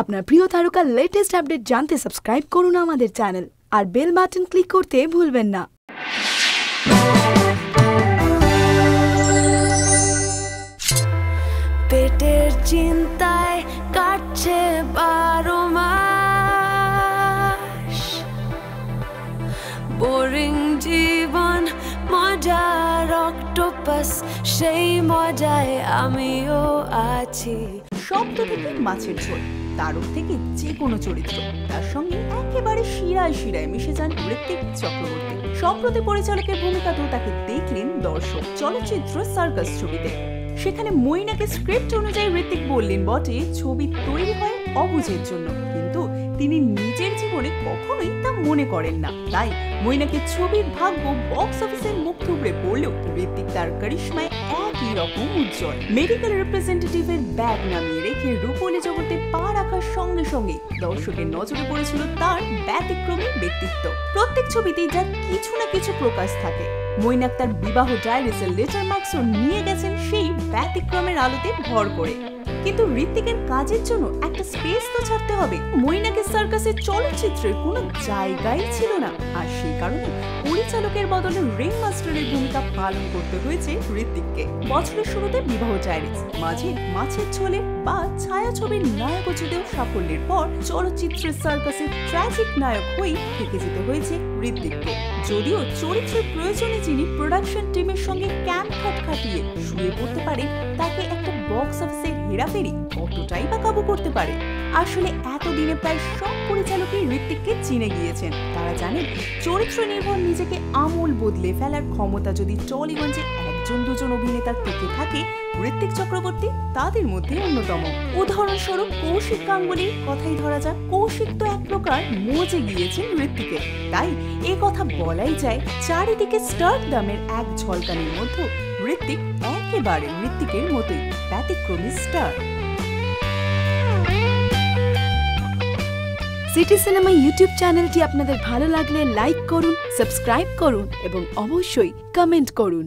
আপনার প্রিয় তারকার লেটেস্ট আপডেট জানতে সাবস্ক্রাইব করুন আমাদের চ্যানেল আর বেল বাটন ক্লিক করতে ভুলবেন না। পেটের চিন্তায় কাটছে বারো মাস। বোরিং জীবন মজার অক্টোপাস সেই মজায় আমিও আছি। শব্দ থেকে মাছের ঝোল তারক থেকে যে কোনো চরিত্র। তার সঙ্গে একেবারে শিরায় শিরায় মিশে যান ঋত্বিক চক্রবর্তী। সম্প্রতি পরিচালকের ভূমিকাতেও তাকে দেখলেন দর্শক। চলচ্চিত্র সার্কাস ছবিতে। সেখানে মইনাকে স্ক্রিপ্ট অনুযায়ী ঋত্বিক বললেন, বটে, ছবি তৈরি হয় অবুজের জন্য। কিন্তু তিনি নিজের জীবনে কখনোই তা মনে করেন না। তাই মইনাকে ছবির ভাগ্য বক্স অফিসের মুখ থুবড়ে পড়লেও ঋত্বিক তার কারিশ্মায় একই রকম উজ্জ্বল। মেডিকেল রিপ্রেজেন্টেটিভের ব্যাগ নামিয়ে রেখে রূপলি জগতে পা রাখার সঙ্গে সঙ্গে দর্শকের নজরে পড়েছিল তার ব্যতিক্রমী ব্যক্তিত্ব। প্রত্যেক ছবিতেই যার কিছু না কিছু প্রকাশ থাকে। মৈনাক তার বিবাহ ডায়েরিসের লেটার মার্কসও নিয়ে গেছেন সেই ব্যতিক্রমের আলোতে ভর করে। কিন্তু ঋত্বিকের কাজের জন্য একটা স্পেস তো ছাড়তে হবে। মৈনাকের সার্কাসের চলচ্চিত্রের কোনো জায়গাই ছিল না। আর সেই কারণে পরিচালকের বদলে রিং মাস্টারের ভূমিকা পালন করতে হয়েছে ঋত্বিককে বছরের শুরুতে বিবাহ ডায়েরিস মাঝে মাছের ছোলে বা ছায়াছবির নায়কোচিতেও সাফল্যের পর চলচ্চিত্রের সার্কাসের ট্র্যাজিক নায়ক হয়েই থেকে যেতে হয়েছে ঋত্বিককে যদিও চরিত্রের প্রয়োজনে যিনি প্রোডাকশন টিমের সঙ্গে ক্যাম্প খাট খাটিয়ে শুয়ে পড়তে পারেন, তাকে একটা বক্স অফিসের হেরাফেরি কতটাই বা কাবু করতে পারে? আসলে এতদিনে প্রায় সব পরিচালকই ঋত্বিককে চিনে গিয়েছেন। তারা জানেন, চরিত্র নির্ভর নিজেকে আমূল বদলে ফেলার ক্ষমতা যদি টলিগঞ্জে একজন দুজন অভিনেতার থেকে থাকে, ঋত্বিক চক্রবর্তী তাদের মধ্যে অন্যতম। উদাহরণস্বরূপ কৌশিক গাঙ্গুলির কথাই ধরা যাক, কৌশিক তো এক প্রকার মজে গিয়েছেন ঋত্বিকে। তাই এ কথা বলাই যায়, চারিদিকে স্টার্ট দামের এক ঝলকানির মধ্যে ঋত্বিক একেবারে ঋত্বিকের মতোই ব্যতিক্রমী স্টার সিটি সিনেমা ইউটিউব চ্যানেলটি আপনাদের ভালো লাগলে লাইক করুন সাবস্ক্রাইব করুন এবং অবশ্যই কমেন্ট করুন।